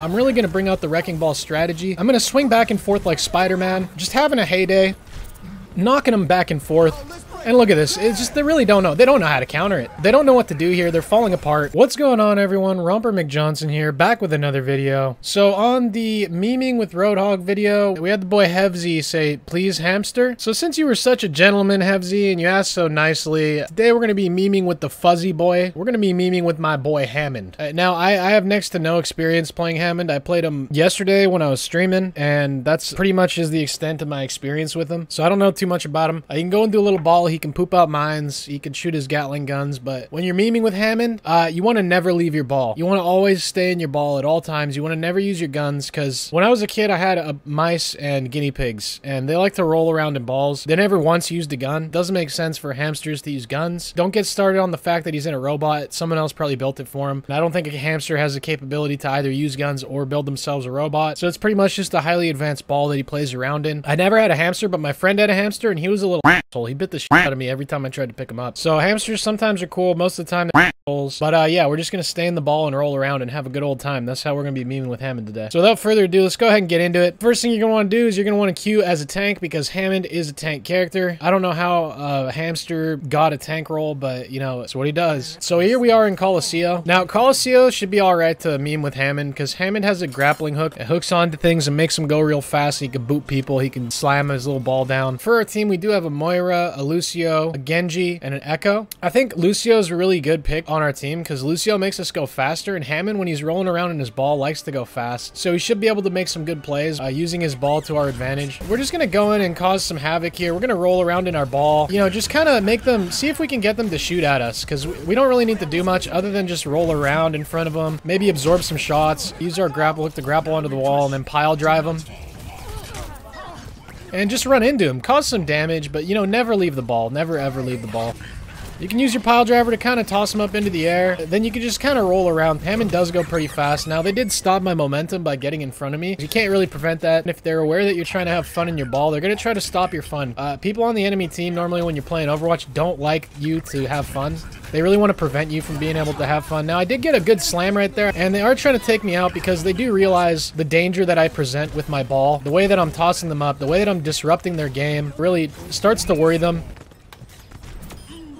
I'm really going to bring out the Wrecking Ball strategy. I'm going to swing back and forth like Spider-Man, just having a heyday, knocking them back and forth. And look at this. It's just, they really don't know. They don't know how to counter it. They don't know what to do here. They're falling apart. What's going on, everyone? Romper McJohnson here, back with another video. So on the memeing with Roadhog video, we had the boy Hevzy say, please hamster. So since you were such a gentleman, Hevzy, and you asked so nicely, today we're going to be memeing with the fuzzy boy. We're going to be memeing with my boy Hammond. Uh, now, I, I have next to no experience playing Hammond. I played him yesterday when I was streaming, and that's pretty much is the extent of my experience with him. So I don't know too much about him. I can go and do a little ball. He can poop out mines. He can shoot his Gatling guns. But when you're memeing with Hammond, uh, you want to never leave your ball. You want to always stay in your ball at all times. You want to never use your guns because when I was a kid, I had a, mice and guinea pigs, and they like to roll around in balls. They never once used a gun. Doesn't make sense for hamsters to use guns. Don't get started on the fact that he's in a robot. Someone else probably built it for him. And I don't think a hamster has the capability to either use guns or build themselves a robot. So it's pretty much just a highly advanced ball that he plays around in. I never had a hamster, but my friend had a hamster, and he was a little asshole. He bit the out of me every time I tried to pick him up. So hamsters sometimes are cool. Most of the time, they're assholes. But uh, yeah, we're just going to stay in the ball and roll around and have a good old time. That's how we're going to be memeing with Hammond today. So without further ado, let's go ahead and get into it. First thing you're going to want to do is you're going to want to queue as a tank because Hammond is a tank character. I don't know how uh, Hamster got a tank role, but you know, it's what he does. So here we are in Colosseo. Now, Colosseo should be alright to meme with Hammond because Hammond has a grappling hook. It hooks onto things and makes them go real fast. He can boot people. He can slam his little ball down. For our team, we do have a Moira, a Lucio, a Genji, and an Echo. I think Lucio's a really good pick on our team because Lucio makes us go faster, and Hammond, when he's rolling around in his ball, likes to go fast. So he should be able to make some good plays uh, using his ball to our advantage. We're just going to go in and cause some havoc here. We're going to roll around in our ball. You know, just kind of make them, see if we can get them to shoot at us because we don't really need to do much other than just roll around in front of them, maybe absorb some shots, use our grapple hook to grapple onto the wall, and then pile drive them and just run into him. Cause some damage, but, you know, never leave the ball. Never, ever leave the ball. You can use your pile driver to kind of toss him up into the air. Then you can just kind of roll around. Hammond does go pretty fast. Now, they did stop my momentum by getting in front of me. You can't really prevent that. And if they're aware that you're trying to have fun in your ball, they're going to try to stop your fun. Uh, people on the enemy team, normally when you're playing Overwatch, don't like you to have fun. They really want to prevent you from being able to have fun. Now, I did get a good slam right there, and they are trying to take me out because they do realize the danger that I present with my ball. The way that I'm tossing them up, the way that I'm disrupting their game really starts to worry them.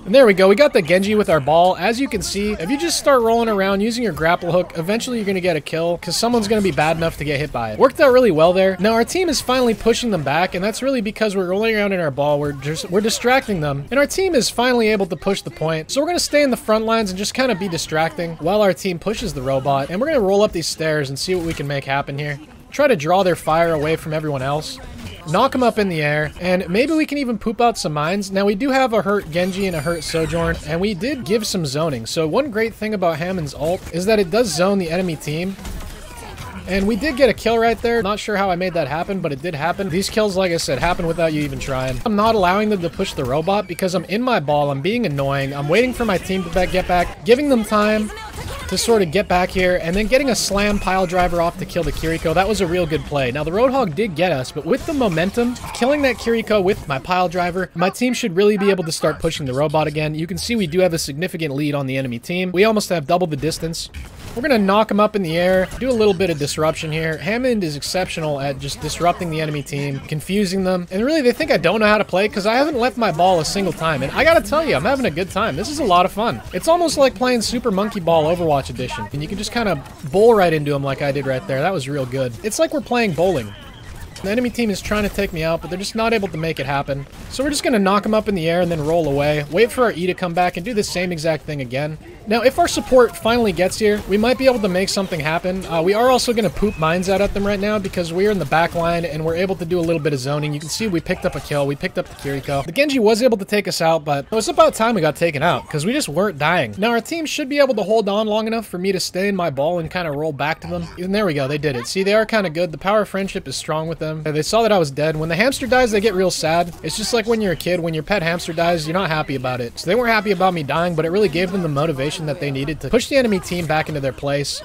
And there we go. We got the Genji with our ball. As you can see, if you just start rolling around using your grapple hook, eventually you're to get a kill because someone's to be bad enough to get hit by it. Worked out really well there. Now our team is finally pushing them back, and that's really because we're rolling around in our ball. We're just we're distracting them, and our team is finally able to push the point. So we're to stay in the front lines and just kind of be distracting while our team pushes the robot. And we're to roll up these stairs and see what we can make happen here. Try to draw their fire away from everyone else knock him up in the air, and maybe we can even poop out some mines. Now, we do have a hurt Genji and a hurt Sojourn, and we did give some zoning. So one great thing about Hammond's ult is that it does zone the enemy team. And we did get a kill right there. Not sure how I made that happen, but it did happen. These kills, like I said, happen without you even trying. I'm not allowing them to push the robot because I'm in my ball. I'm being annoying. I'm waiting for my team to get back, giving them time to sort of get back here, and then getting a slam pile driver off to kill the Kiriko. That was a real good play. Now, the Roadhog did get us, but with the momentum, of killing that Kiriko with my pile driver, my team should really be able to start pushing the robot again. You can see we do have a significant lead on the enemy team. We almost have double the distance. We're going to knock him up in the air, do a little bit of disruption here. Hammond is exceptional at just disrupting the enemy team, confusing them, and really they think I don't know how to play because I haven't left my ball a single time, and I gotta tell you, I'm having a good time. This is a lot of fun. It's almost like playing Super Monkey Ball Overwatch Edition, and you can just kind of bowl right into them like I did right there. That was real good. It's like we're playing bowling. The enemy team is trying to take me out, but they're just not able to make it happen. So we're just going to knock them up in the air and then roll away. Wait for our E to come back and do the same exact thing again. Now, if our support finally gets here, we might be able to make something happen. Uh, we are also going to poop mines out at them right now because we're in the back line and we're able to do a little bit of zoning. You can see we picked up a kill. We picked up the Kiriko. The Genji was able to take us out, but it was about time we got taken out because we just weren't dying. Now, our team should be able to hold on long enough for me to stay in my ball and kind of roll back to them. And there we go. They did it. See, they are kind of good. The power of friendship is strong with them. They saw that I was dead. When the hamster dies, they get real sad. It's just like when you're a kid. When your pet hamster dies, you're not happy about it. So they weren't happy about me dying, but it really gave them the motivation that they needed to push the enemy team back into their place.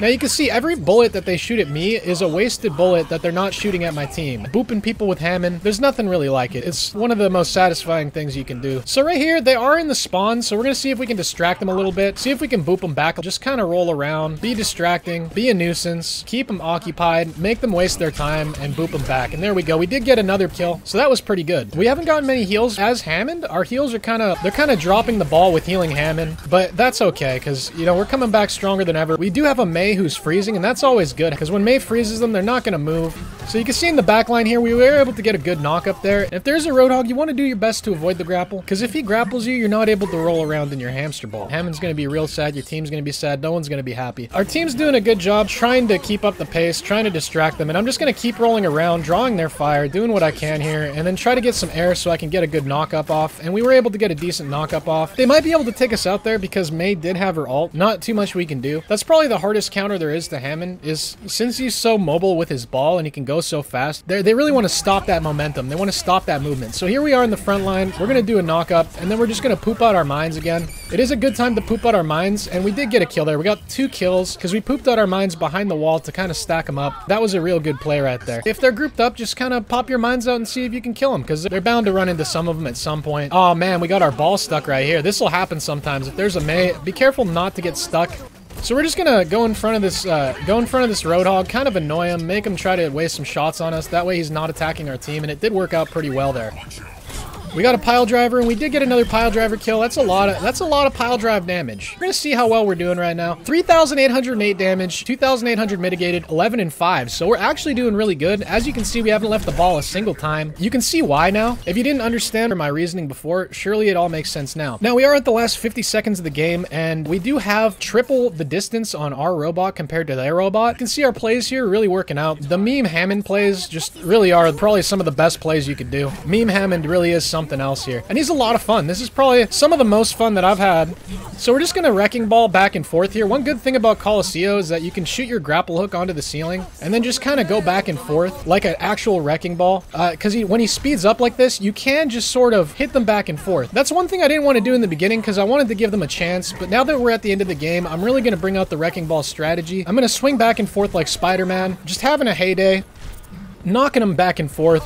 Now you can see every bullet that they shoot at me is a wasted bullet that they're not shooting at my team. Booping people with Hammond, there's nothing really like it. It's one of the most satisfying things you can do. So right here, they are in the spawn, so we're gonna see if we can distract them a little bit, see if we can boop them back, just kind of roll around, be distracting, be a nuisance, keep them occupied, make them waste their time, and boop them back. And there we go. We did get another kill, so that was pretty good. We haven't gotten many heals as Hammond. Our heals are kind of, they're kind of dropping the ball with healing Hammond, but that's okay, because, you know, we're coming back stronger than ever. We do have a Mei who's freezing, and that's always good, because when Mei freezes them, they're not going to move. So you can see in the back line here, we were able to get a good knock up there. If there's a Roadhog, you want to do your best to avoid the grapple, because if he grapples you, you're not able to roll around in your hamster ball. Hammond's going to be real sad, your team's going to be sad, no one's going to be happy. Our team's doing a good job trying to keep up the pace, trying to distract them, and I'm just going to keep rolling around, drawing their fire, doing what I can here, and then try to get some air so I can get a good knock up off, and we were able to get a decent knock up off. They might be able to take us out there because Mei did have her ult. Not too much we can do. That's probably the hardest counter there is to Hammond, is since he's so mobile with his ball and he can go so fast, they really want to stop that momentum. They want to stop that movement. So here we are in the front line. We're going to do a knock up, and then we're just going to poop out our mines again. It is a good time to poop out our mines, and we did get a kill there. We got two kills because we pooped out our mines behind the wall to kind of stack them up. That was a real good play right there. If they're grouped up, just kind of pop your mines out and see if you can kill them because they're bound to run into some of them at some point. Oh man, we got our ball stuck right here. This will happen sometimes. If there's a Mei, be careful not to get stuck. So we're just gonna go in front of this, uh, go in front of this Roadhog, kind of annoy him, make him try to waste some shots on us. That way he's not attacking our team, and it did work out pretty well there. We got a pile driver, and we did get another pile driver kill. That's a lot of that's a lot of pile drive damage. We're gonna see how well we're doing right now. 3,808 damage, 2,800 mitigated, 11 and 5. So we're actually doing really good. As you can see, we haven't left the ball a single time. You can see why now. If you didn't understand my reasoning before, surely it all makes sense now. Now we are at the last 50 seconds of the game, and we do have triple the distance on our robot compared to their robot. You can see our plays here really working out. The meme Hammond plays just really are probably some of the best plays you could do. Meme Hammond really is something something else here. And he's a lot of fun. This is probably some of the most fun that I've had. So we're just going to Wrecking Ball back and forth here. One good thing about Colosseo is that you can shoot your grapple hook onto the ceiling and then just kind of go back and forth like an actual Wrecking Ball. Because uh, when he speeds up like this, you can just sort of hit them back and forth. That's one thing I didn't want to do in the beginning because I wanted to give them a chance. But now that we're at the end of the game, I'm really going to bring out the Wrecking Ball strategy. I'm going to swing back and forth like Spider-Man, just having a heyday, knocking them back and forth.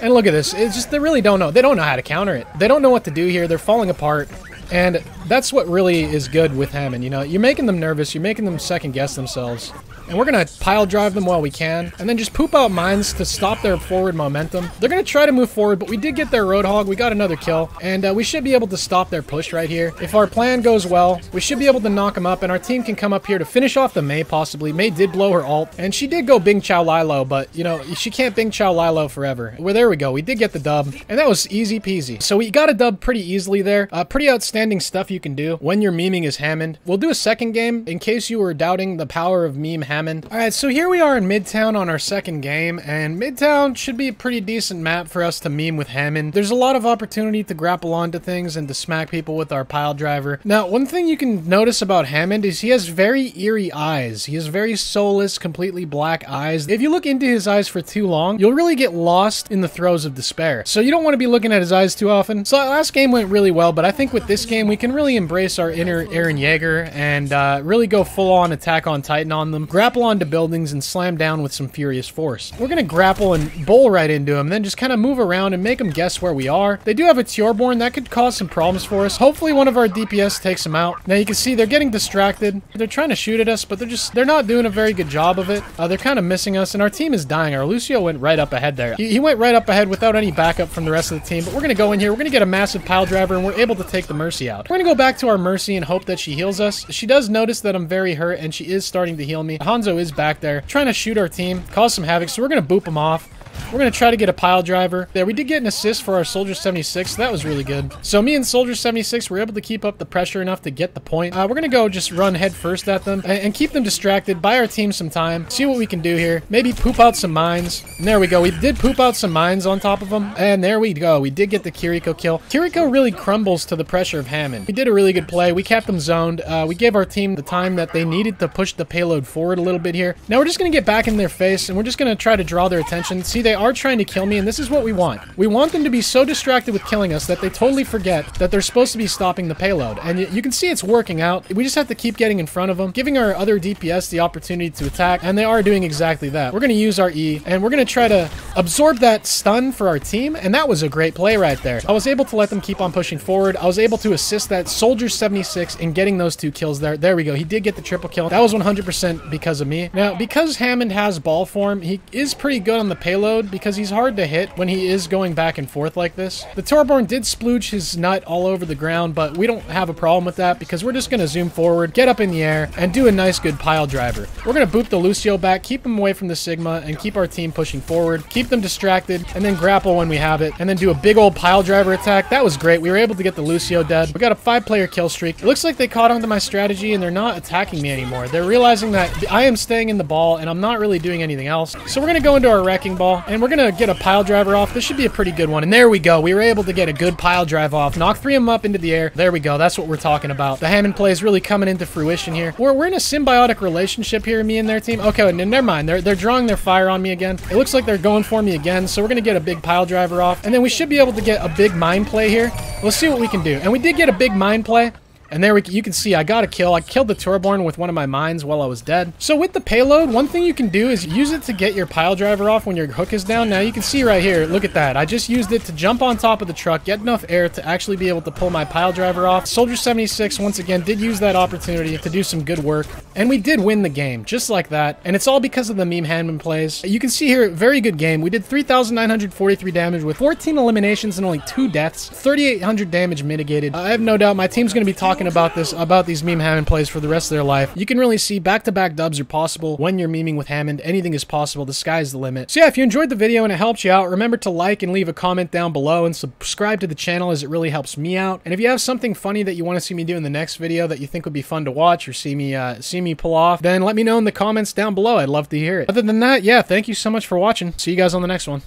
And look at this. It's just, they really don't know. They don't know how to counter it. They don't know what to do here. They're falling apart. And that's what really is good with Hammond, you know? You're making them nervous. You're making them second guess themselves. And we're to pile drive them while we can. And then just poop out mines to stop their forward momentum. They're to try to move forward, but we did get their Roadhog. We got another kill. And uh, we should be able to stop their push right here. If our plan goes well, we should be able to knock them up. And our team can come up here to finish off the Mei, possibly. Mei did blow her ult. And she did go Bing Chow Lilo, but, you know, she can't Bing Chow Lilo forever. Well, there we go. We did get the dub. And that was easy peasy. So we got a dub pretty easily there. Uh, pretty outstanding stuff you can do when you're meming as Hammond. We'll do a second game in case you were doubting the power of meme Hammond. All right, so here we are in Midtown on our second game, and Midtown should be a pretty decent map for us to meme with Hammond. There's a lot of opportunity to grapple onto things and to smack people with our pile driver. Now, one thing you can notice about Hammond is he has very eerie eyes. He has very soulless, completely black eyes. If you look into his eyes for too long, you'll really get lost in the throes of despair. So you don't want to be looking at his eyes too often. So last game went really well, but I think with this game, we can really embrace our inner Eren Yeager and uh, really go full on attack on Titan on them, grapple onto buildings, and slam down with some furious force. We're to grapple and bowl right into him, then just kind of move around and make him guess where we are. They do have a Torbjorn. That could cause some problems for us. Hopefully one of our DPS takes him out. Now you can see they're getting distracted. They're trying to shoot at us, but they're just, they're not doing a very good job of it. Uh, they're kind of missing us, and our team is dying. Our Lucio went right up ahead there. He, he went right up ahead without any backup from the rest of the team, but we're to go in here. We're to get a massive pile driver, and we're able to take the Mercy out. We're to go back to our Mercy and hope that she heals us. She does notice that I'm very hurt, and she is starting to heal me. Hanzo is back there, trying to shoot our team, cause some havoc, so we're going to boop him off. We're going to try to get a pile driver. There, we did get an assist for our Soldier 76, so that was really good. So me and Soldier 76 were able to keep up the pressure enough to get the point. Uh, we're going to go just run head first at them and, and, keep them distracted, buy our team some time, see what we can do here. Maybe poop out some mines. And there we go. We did poop out some mines on top of them. And there we go. We did get the Kiriko kill. Kiriko really crumbles to the pressure of Hammond. We did a really good play. We kept them zoned. Uh, we gave our team the time that they needed to push the payload forward a little bit here. Now we're just going to get back in their face and we're just going to try to draw their attention. See, they are trying to kill me, and this is what we want. We want them to be so distracted with killing us that they totally forget that they're supposed to be stopping the payload. And you can see it's working out. We just have to keep getting in front of them, giving our other DPS the opportunity to attack, and they are doing exactly that. We're going to use our E, and we're going to try to absorb that stun for our team, and that was a great play right there. I was able to let them keep on pushing forward. I was able to assist that Soldier 76 in getting those two kills there. There we go. He did get the triple kill. That was 100% because of me. Now, because Hammond has ball form, he is pretty good on the payload because he's hard to hit when he is going back and forth like this. The Torbjorn did splooge his nut all over the ground, but we don't have a problem with that because we're just going to zoom forward, get up in the air, and do a nice good pile driver. We're going to boop the Lucio back, keep him away from the Sigma, and keep our team pushing forward, keep them distracted, and then grapple when we have it, and then do a big old pile driver attack. That was great. We were able to get the Lucio dead. We got a five-player kill streak. It looks like they caught on to my strategy, and they're not attacking me anymore. They're realizing that I am staying in the ball, and I'm not really doing anything else. So we're going to go into our wrecking ball, and we're going to get a pile driver off. This should be a pretty good one. And there we go. We were able to get a good pile drive off. Knock three of them up into the air. There we go. That's what we're talking about. The Hammond play is really coming into fruition here. We're, we're in a symbiotic relationship here, me and their team. Okay, never mind. They're, they're drawing their fire on me again. It looks like they're going for me again, so we're going to get a big pile driver off. And then we should be able to get a big mine play here. Let's see what we can do. And we did get a big mine play. And there we, you can see I got a kill. I killed the Torbjorn with one of my mines while I was dead. So with the payload, one thing you can do is use it to get your pile driver off when your hook is down. Now you can see right here, look at that. I just used it to jump on top of the truck, get enough air to actually be able to pull my pile driver off. Soldier 76, once again, did use that opportunity to do some good work. And we did win the game, just like that. And it's all because of the meme Hammond plays. You can see here, very good game. We did 3,943 damage with 14 eliminations and only 2 deaths. 3,800 damage mitigated. I have no doubt my team's going to be talking about this, about these meme Hammond plays for the rest of their life. You can really see back-to-back -back dubs are possible when you're memeing with Hammond. Anything is possible. The sky's the limit. So yeah, if you enjoyed the video and it helped you out, remember to like and leave a comment down below and subscribe to the channel as it really helps me out. And if you have something funny that you want to see me do in the next video that you think would be fun to watch or see me uh, see me pull off, then let me know in the comments down below. I'd love to hear it. Other than that, yeah, thank you so much for watching. See you guys on the next one.